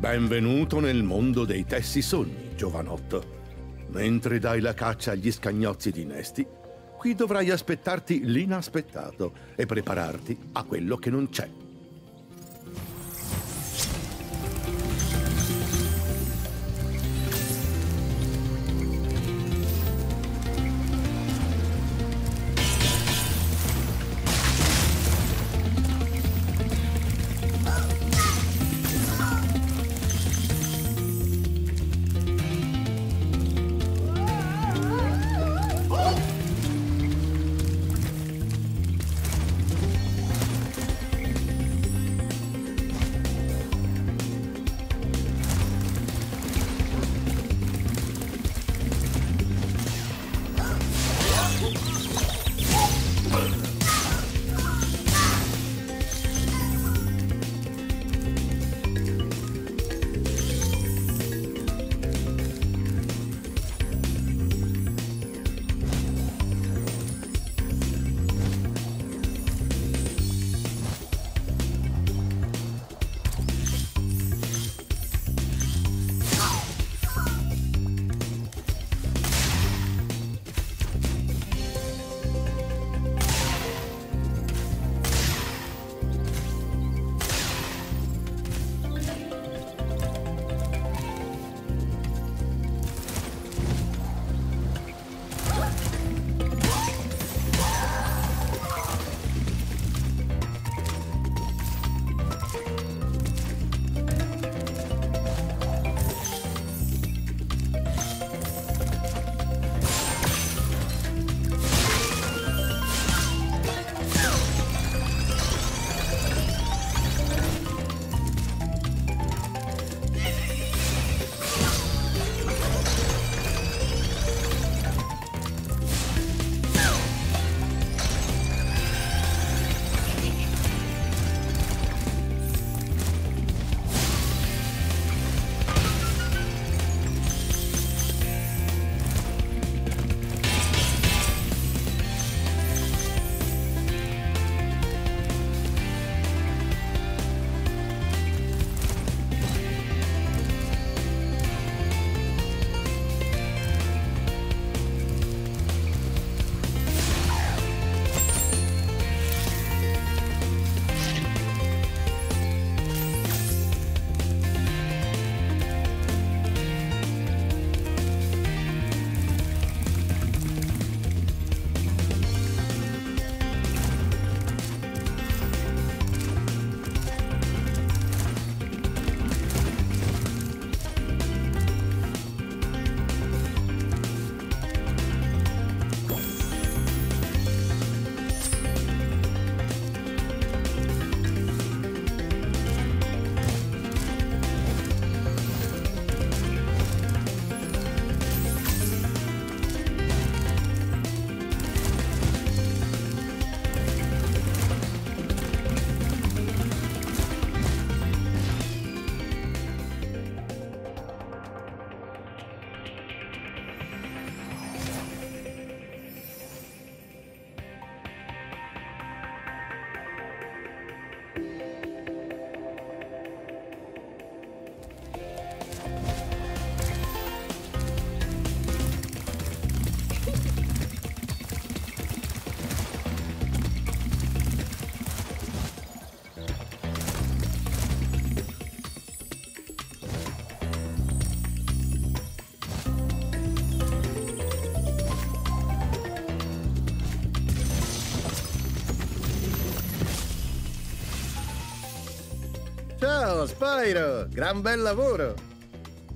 Benvenuto nel mondo dei tessi sogni, giovanotto. Mentre dai la caccia agli scagnozzi di Nesti, qui dovrai aspettarti l'inaspettato e prepararti a quello che non c'è. Spyro! Gran bel lavoro!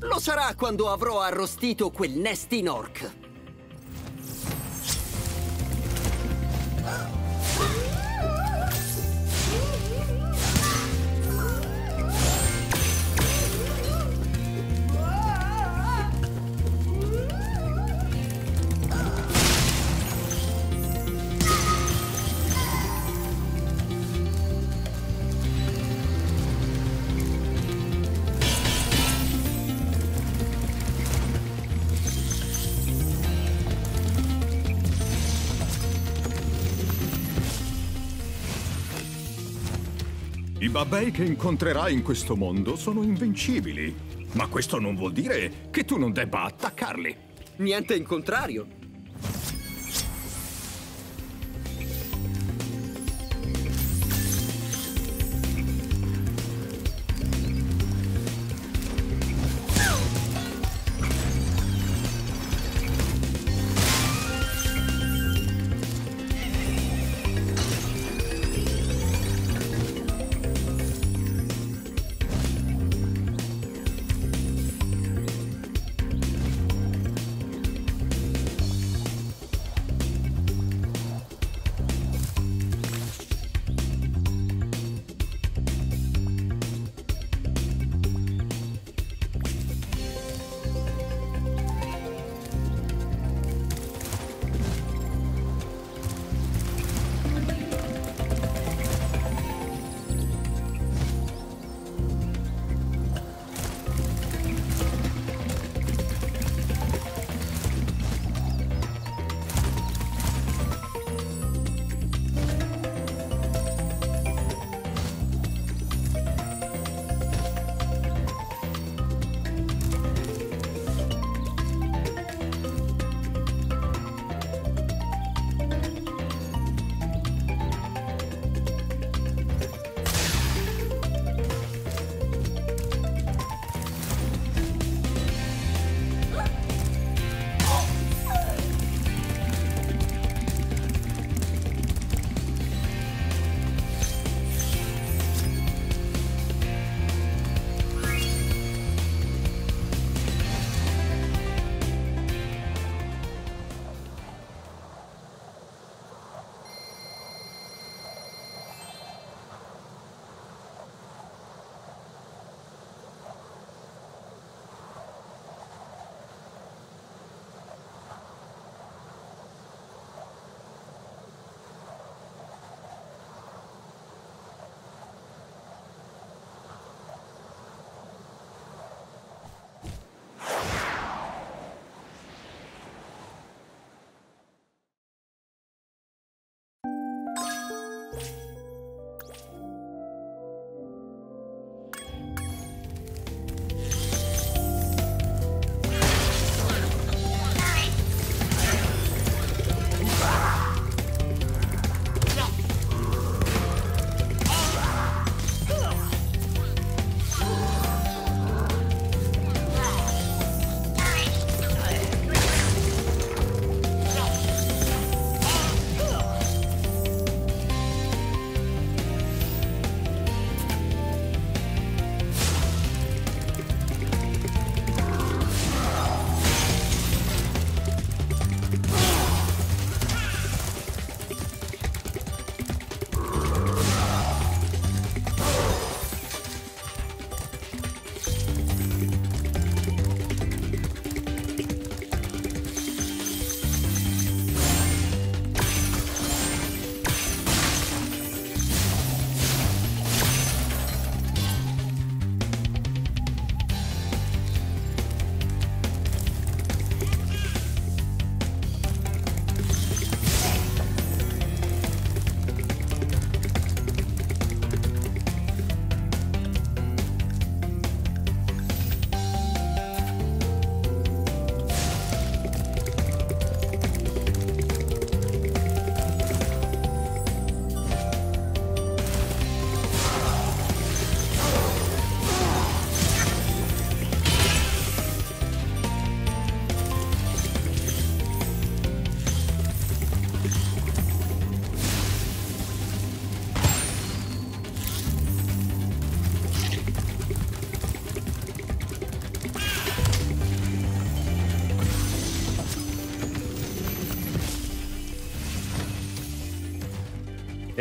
Lo sarà quando avrò arrostito quel Nestin Orc. I babbei che incontrerai in questo mondo sono invincibili. Ma questo non vuol dire che tu non debba attaccarli. Niente in contrario.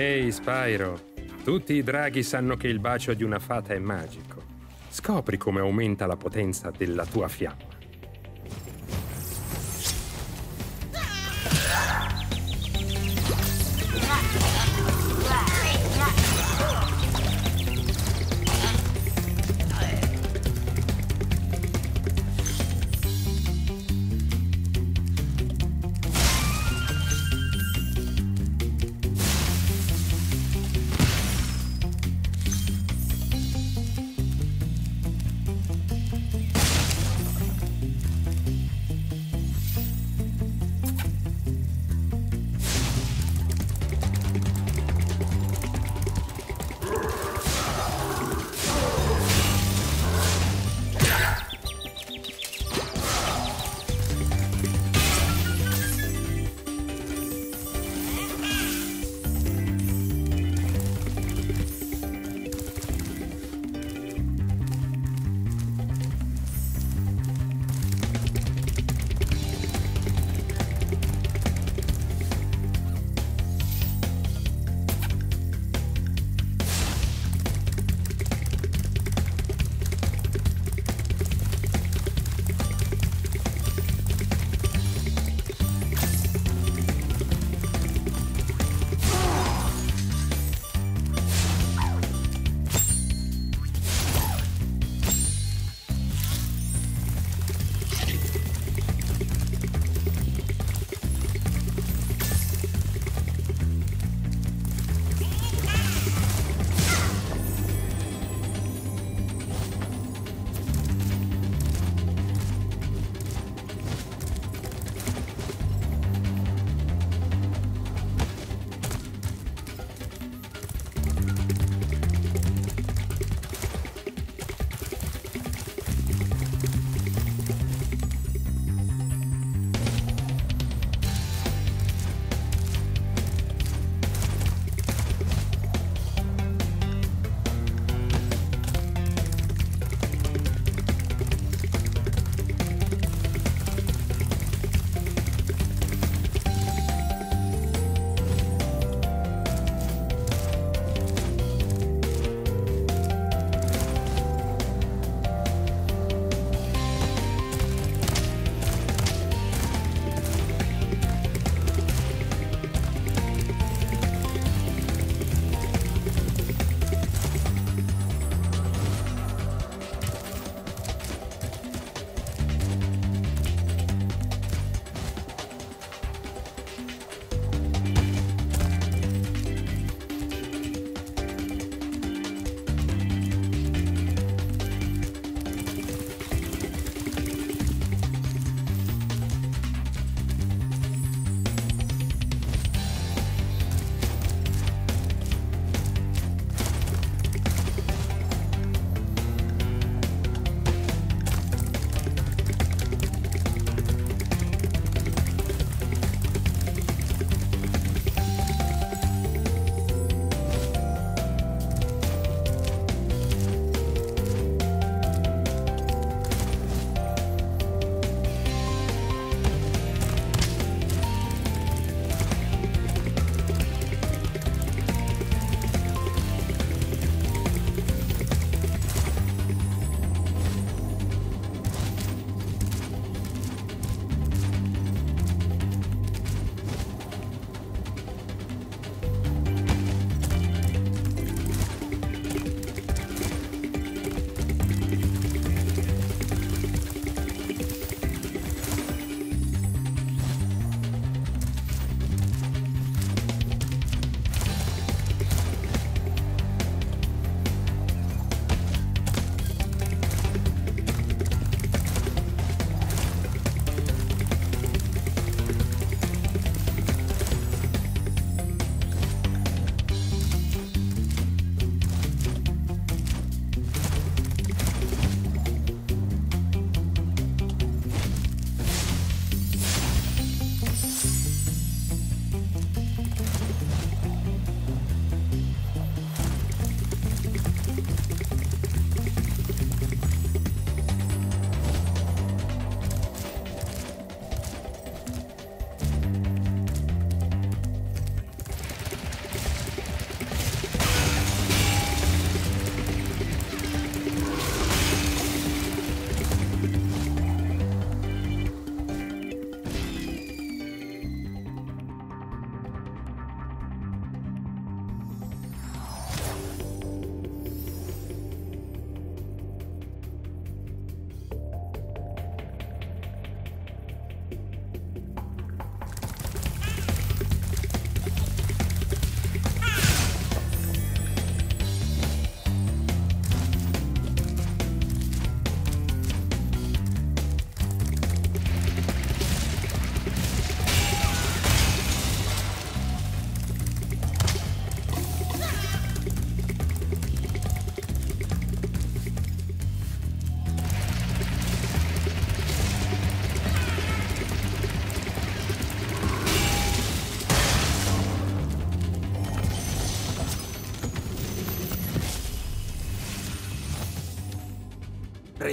Ehi, Spyro. Tutti i draghi sanno che il bacio di una fata è magico. Scopri come aumenta la potenza della tua fiamma.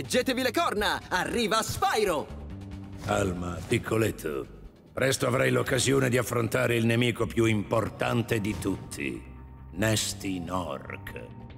Reggetevi le corna! Arriva Spyro! Calma, piccoletto. Presto avrai l'occasione di affrontare il nemico più importante di tutti, Nasty Nork.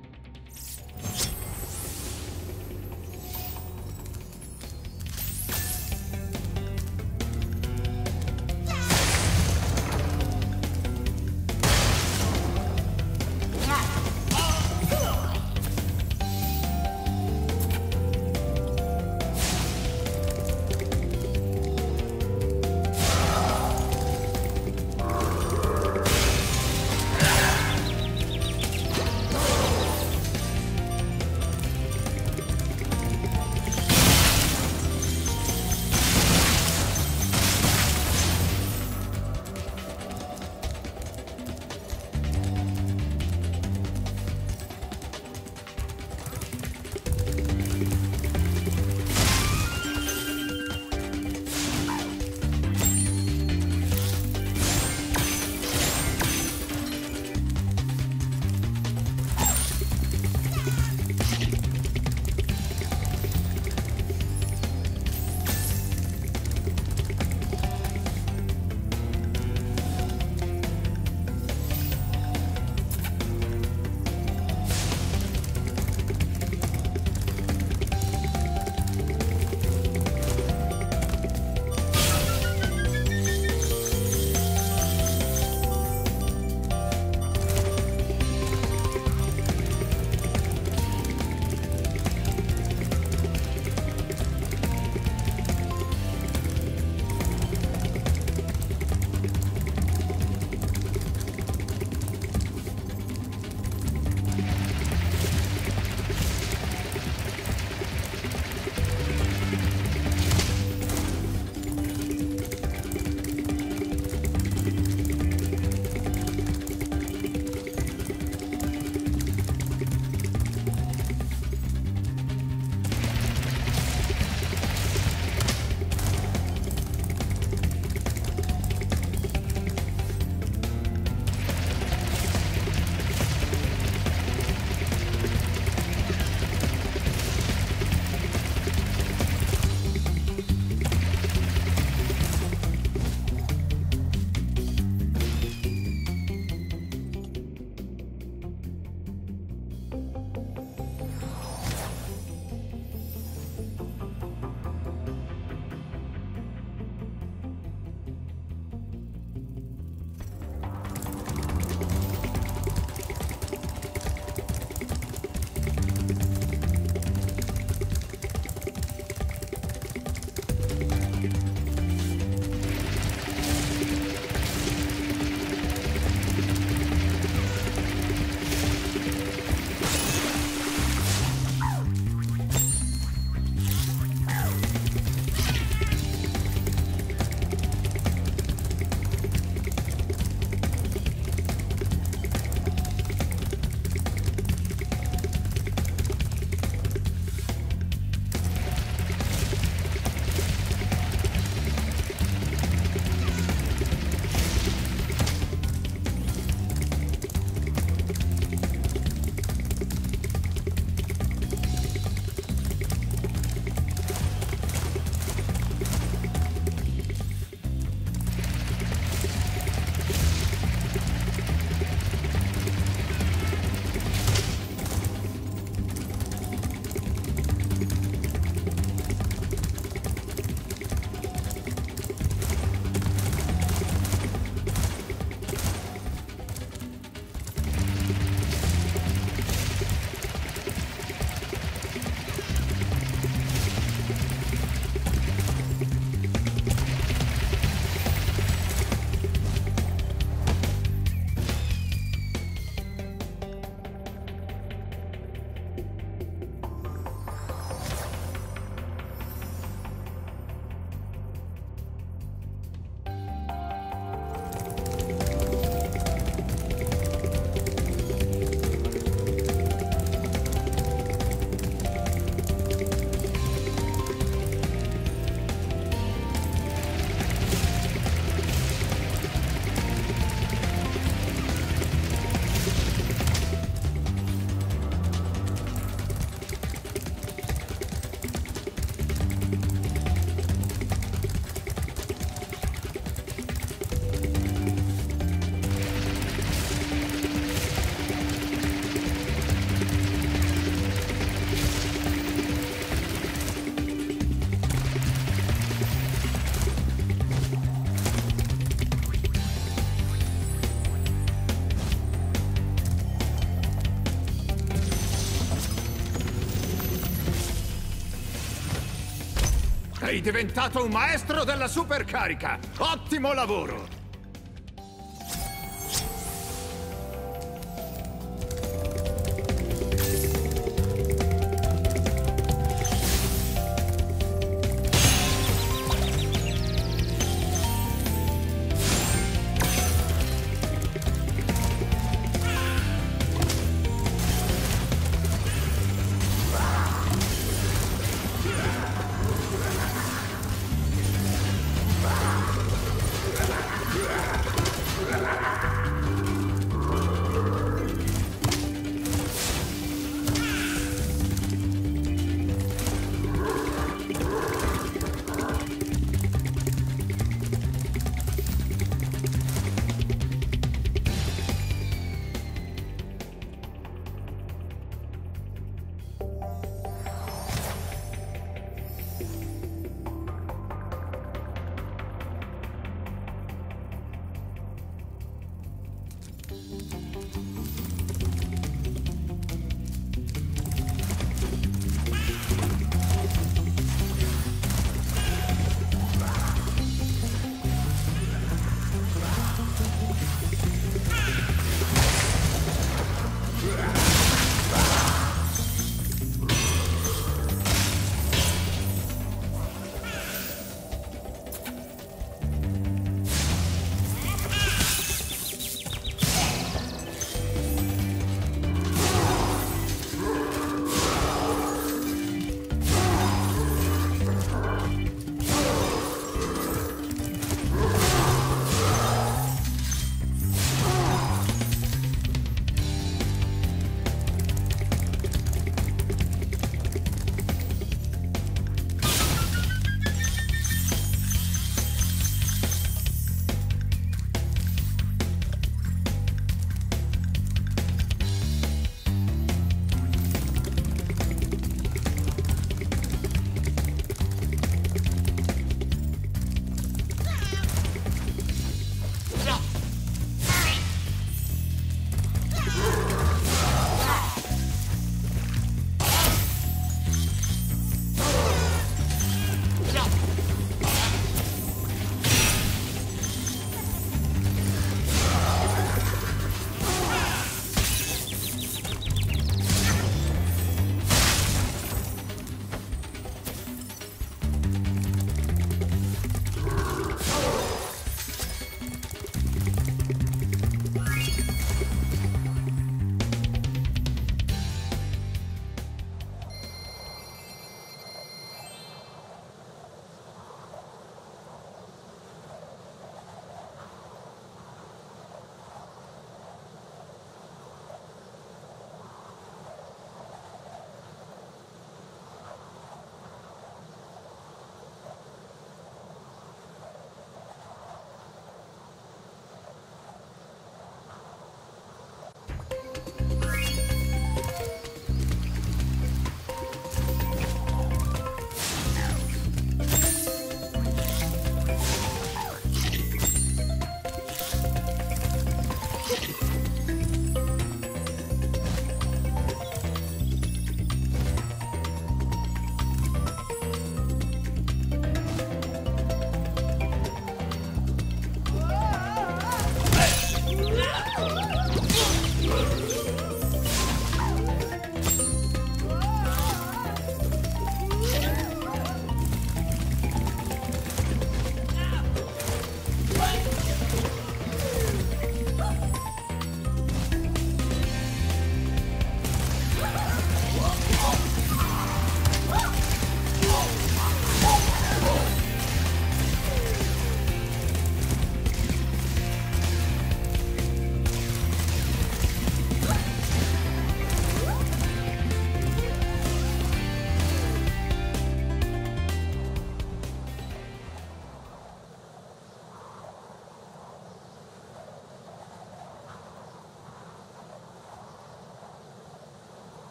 Sei diventato un maestro della supercarica! Ottimo lavoro!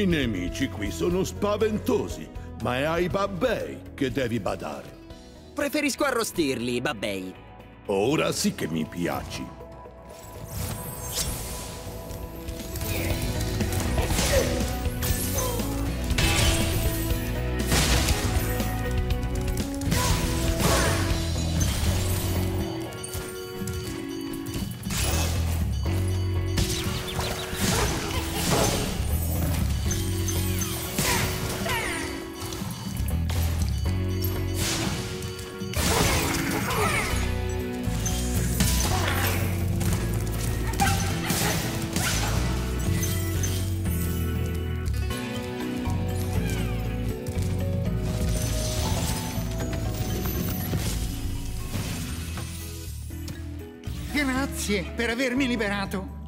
I nemici qui sono spaventosi, ma è ai babbei che devi badare. Preferisco arrostirli, babbei. Ora sì che mi piaci. Grazie per avermi liberato.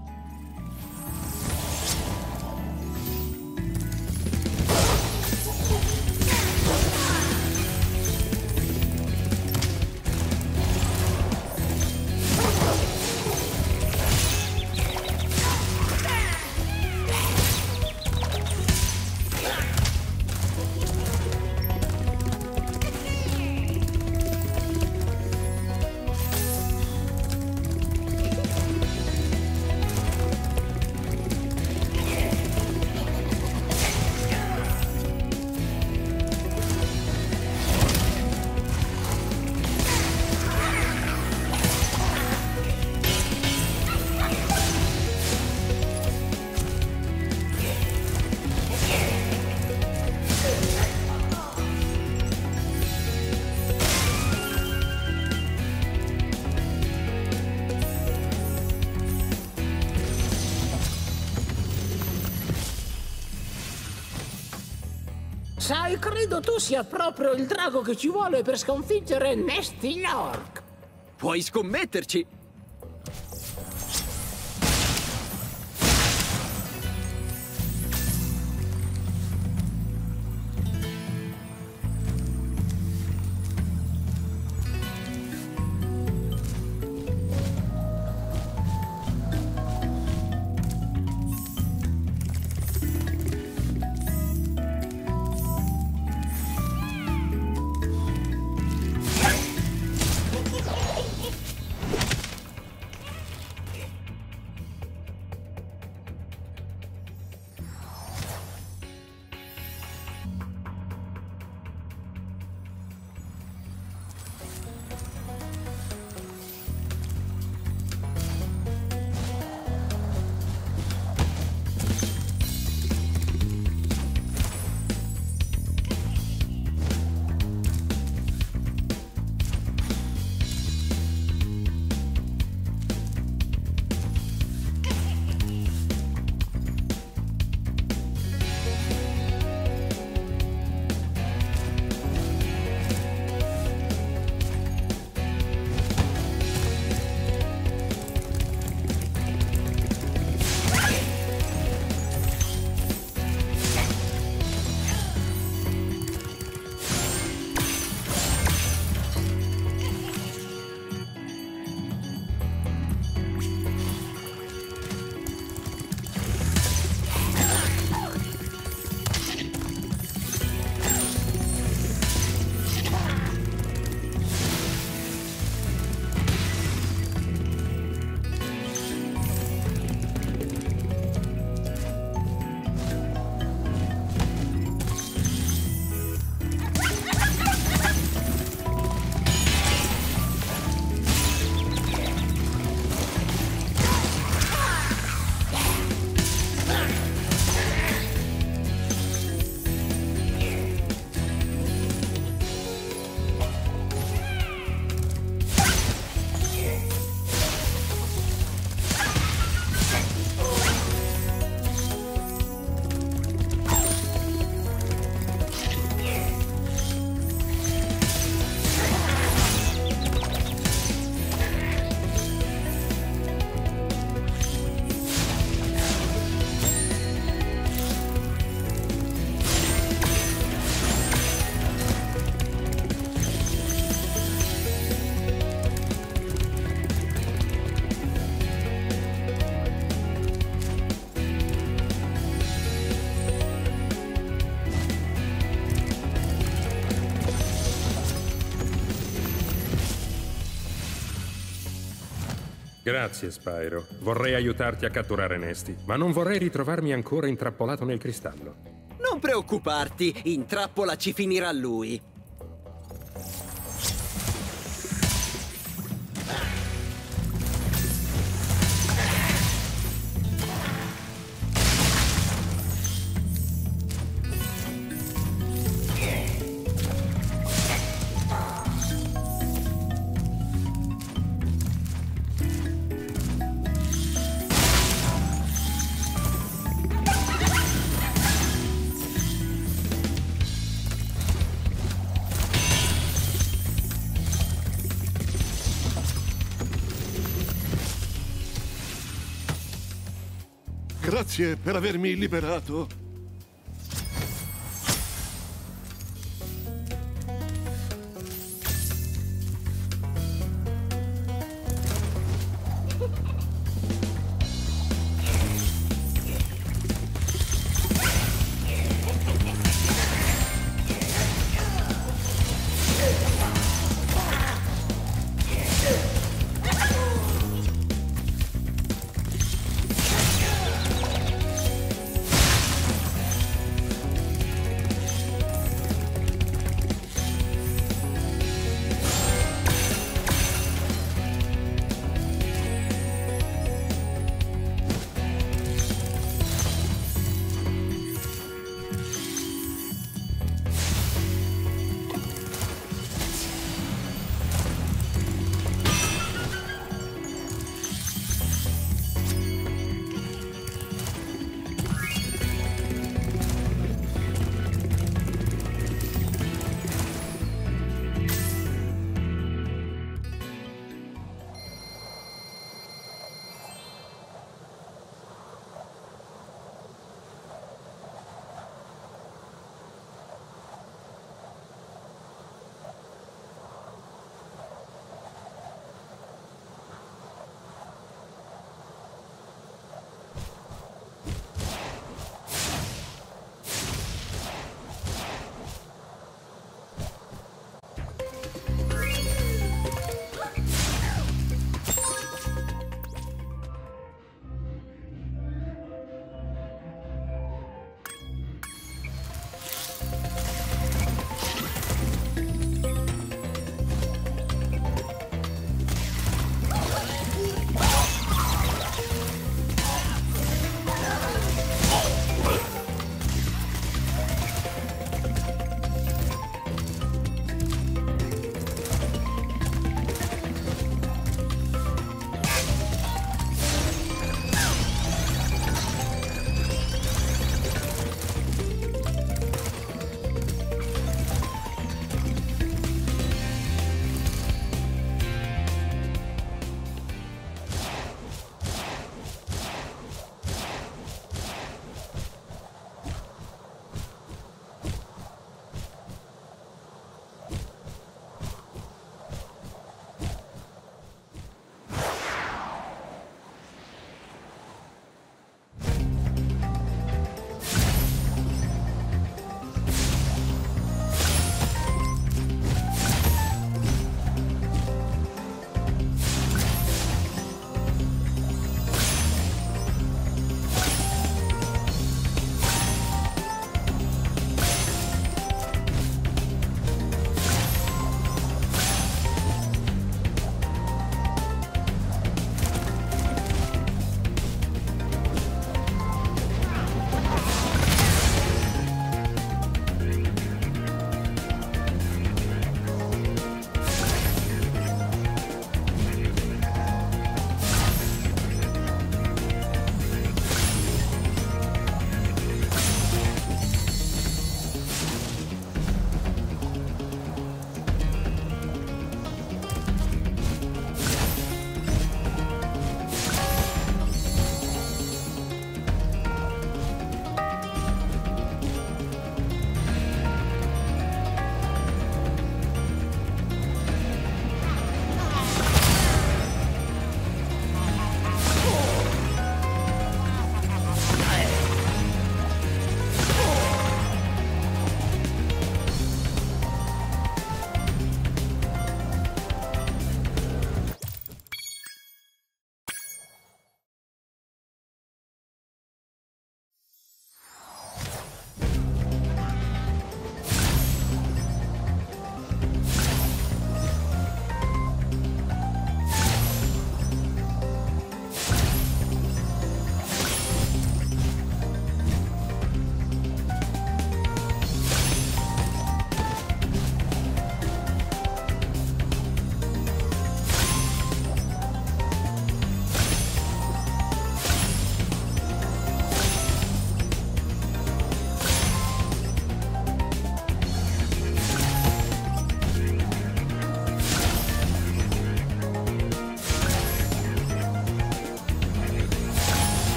Sai, credo tu sia proprio il drago che ci vuole per sconfiggere Nesty Nork. Puoi scommetterci. Grazie, Spyro. Vorrei aiutarti a catturare Nesty, ma non vorrei ritrovarmi ancora intrappolato nel cristallo. Non preoccuparti, in trappola ci finirà lui. Grazie per avermi liberato.